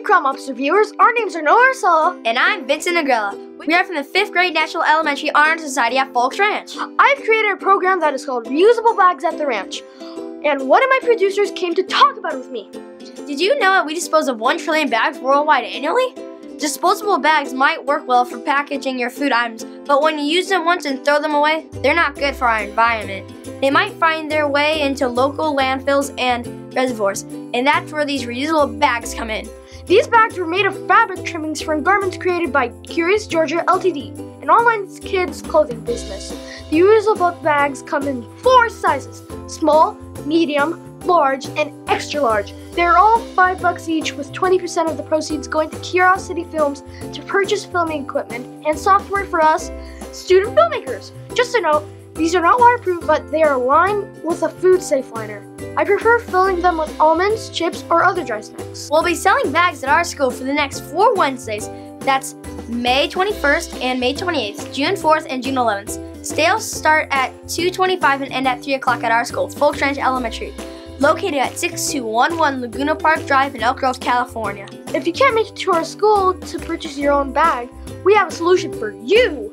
Crumb Officer viewers. Our names are Noah Ursula. And I'm Vincent Agrella. We are from the 5th grade National Elementary Honor Society at Foulks Ranch. I've created a program that is called Reusable Bags at the Ranch. And one of my producers came to talk about it with me. Did you know that we dispose of 1 trillion bags worldwide annually? Disposable bags might work well for packaging your food items, but when you use them once and throw them away, they're not good for our environment. They might find their way into local landfills and reservoirs, and that's where these reusable bags come in. These bags were made of fabric trimmings from garments created by Curious Georgia Ltd, an online kids clothing business. The reusable bags come in four sizes small, medium, large, and extra large. They're all 5 bucks each with 20% of the proceeds going to Curiosity Films to purchase filming equipment and software for us student filmmakers. Just a note, these are not waterproof, but they are lined with a food safe liner. I prefer filling them with almonds, chips, or other dry snacks. We'll be selling bags at our school for the next four Wednesdays. That's May 21st and May 28th, June 4th and June 11th. Sales start at 2.25 and end at 3 o'clock at our school, Foulks Ranch Elementary located at 6211 Laguna Park Drive in Elk Grove, California. If you can't make it to our school to purchase your own bag, we have a solution for you.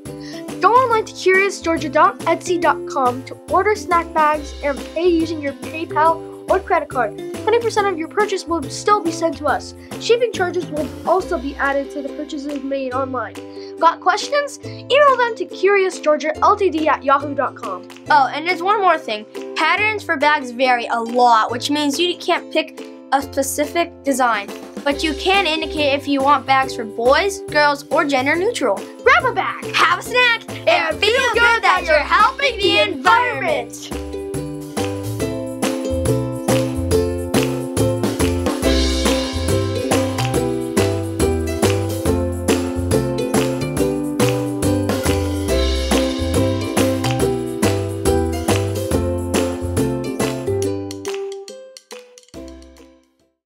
Go online to curiousgeorgia.etsy.com to order snack bags and pay using your PayPal or credit card. 20% of your purchase will still be sent to us. Shipping charges will also be added to the purchases made online. Got questions? Email them to curiousgeorgialtd at yahoo.com. Oh, and there's one more thing. Patterns for bags vary a lot, which means you can't pick a specific design. But you can indicate if you want bags for boys, girls, or gender neutral. Grab a bag, have a snack, and feel good that you're environment.